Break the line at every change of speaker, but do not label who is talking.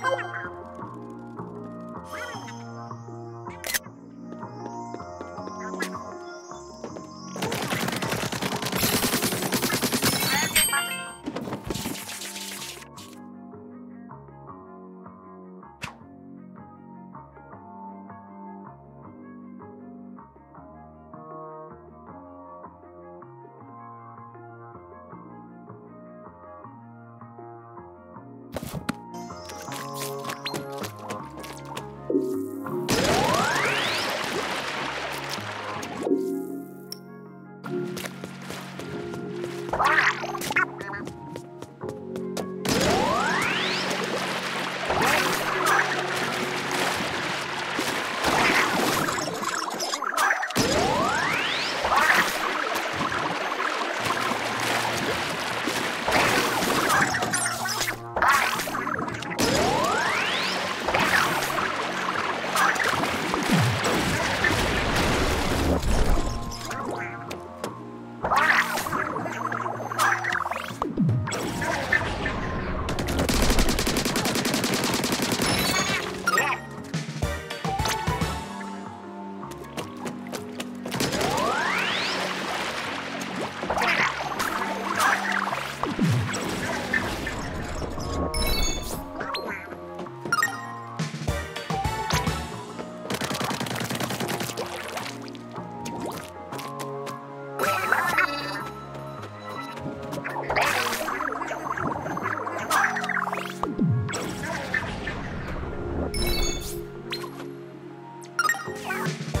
Thank
Wow. Bye.